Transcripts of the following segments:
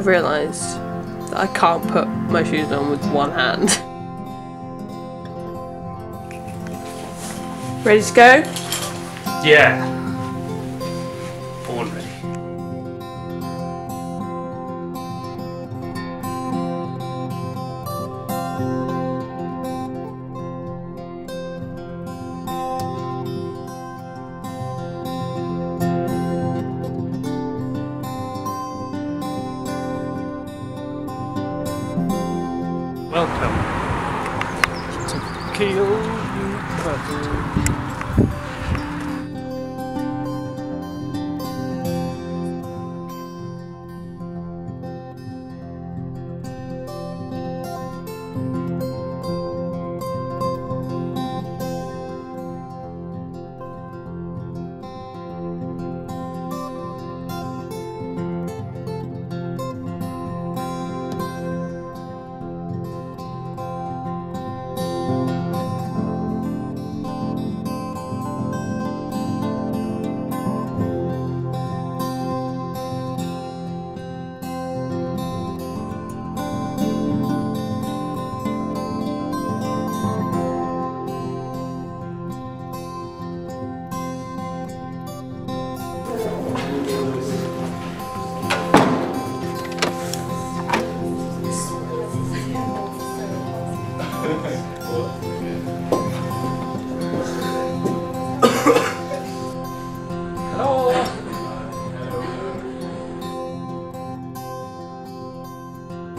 I've realised that I can't put my shoes on with one hand. Ready to go? Yeah. Kill You Puzzle.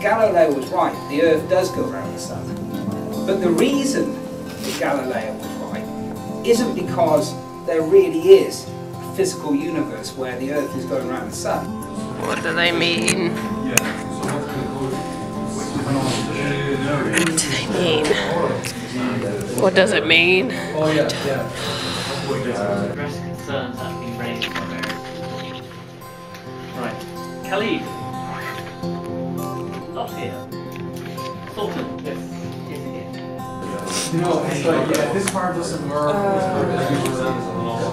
Galileo was right, the Earth does go around the Sun. But the reason that Galileo was right isn't because there really is a physical universe where the Earth is going around the Sun. What do they mean? What What does it mean? Oh, Address concerns that have been raised by various Right. Khalid. Not here. Sultan. Yes. Is here. No, it's like, yeah, this part doesn't work. Uh,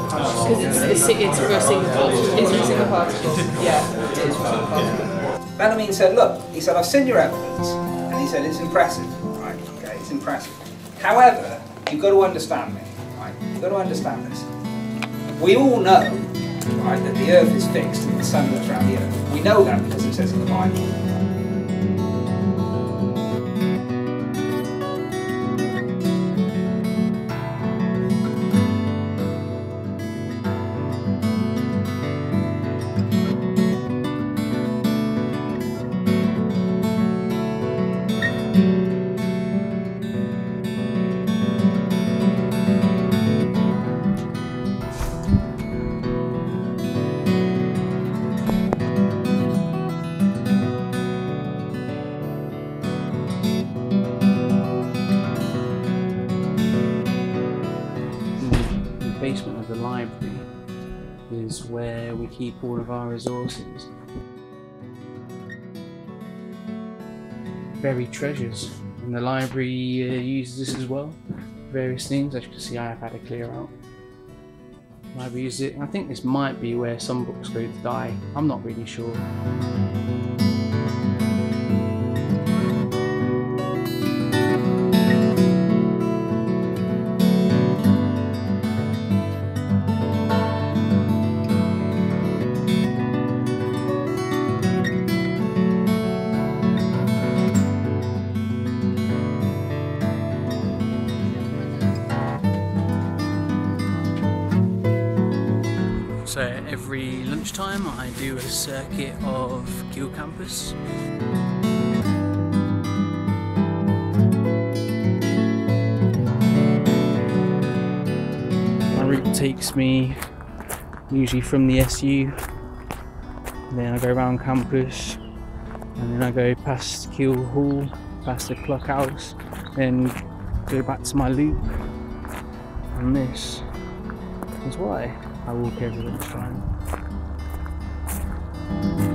because it's, it's, it's for a single particle. It's for single particles. Yeah, it is for single particles. Bellarmine said, look, he said, I've seen your evidence. And he said, it's impressive. Right, okay, it's impressive. However, you've got to understand me. Right, you've got to understand this. We all know, right, that the earth is fixed and the sun goes around the earth. We know that because it says in the Bible. Where we keep all of our resources. Buried treasures. And the library uh, uses this as well. Various things. As you can see, I have had a clear out. Library uses it. I think this might be where some books go to die. I'm not really sure. Every lunchtime I do a circuit of Keele campus. My route takes me usually from the SU, then I go around campus, and then I go past Keele Hall, past the clock house, then go back to my loop, and this is why I walk every lunchtime. That's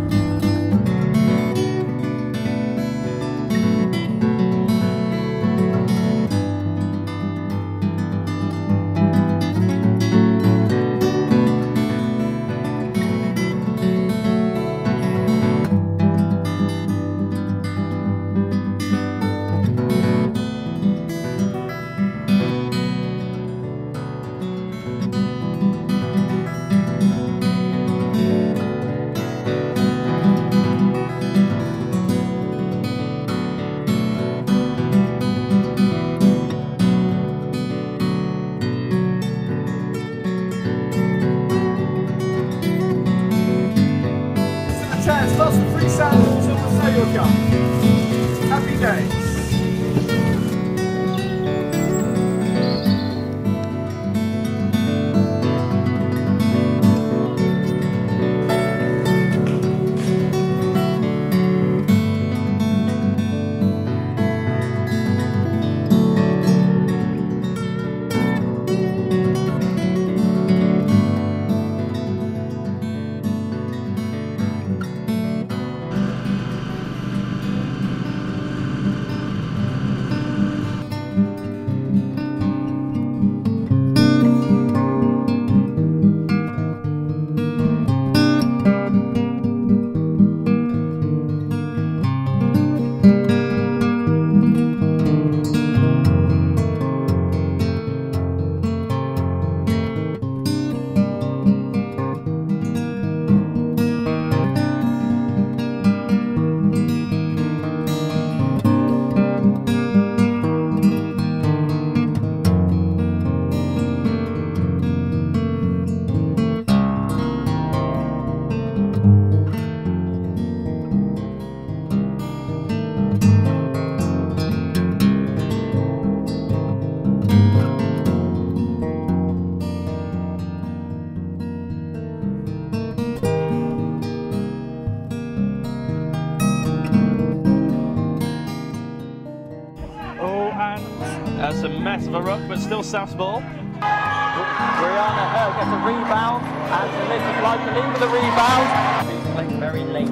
still South's ball. Brianna Hill gets a rebound, and Felicity like to lead with a rebound. He's playing very late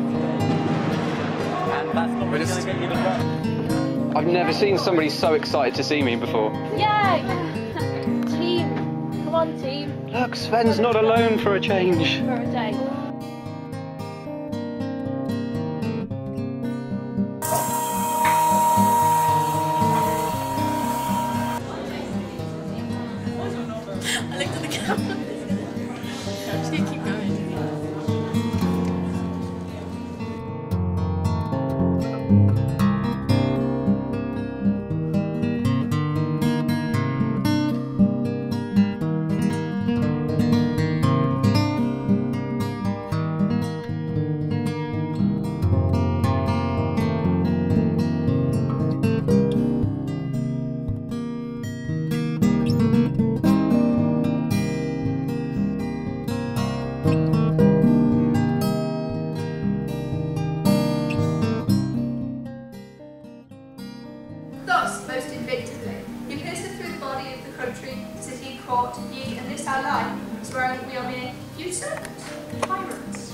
and that's not really going to get you the ruck. I've never seen somebody so excited to see me before. Yeah! team! Come on, team! Look, Sven's not alone for a change. For a day. Thus, most invictively, he pierceth through the body of the country, city, court, ye, and this our life, swearing that we are mere few servants, tyrants.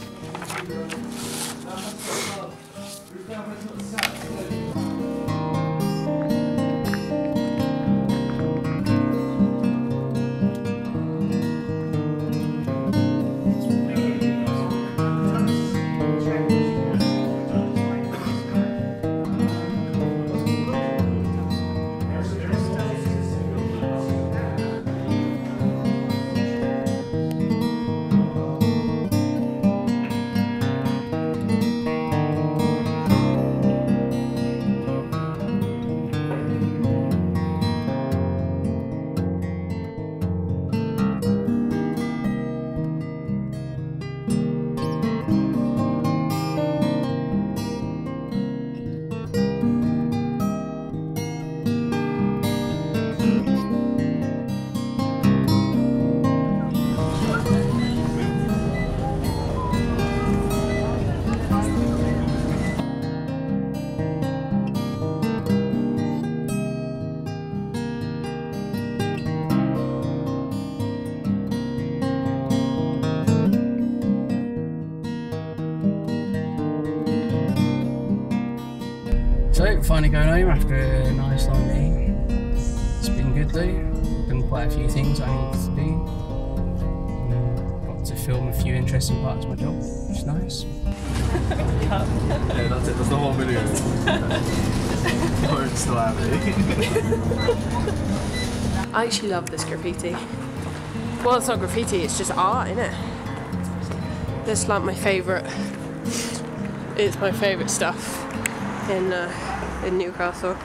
So, finally going home after a nice long day. It's been good though. Done quite a few things I needed to do. Got to film a few interesting parts of my job, which is nice. Yeah, that's it. That's the whole video. We're still happy. I actually love this graffiti. Well, it's not graffiti, it's just art, isn't it? This like my favourite. It's my favourite stuff in uh, in Newcastle.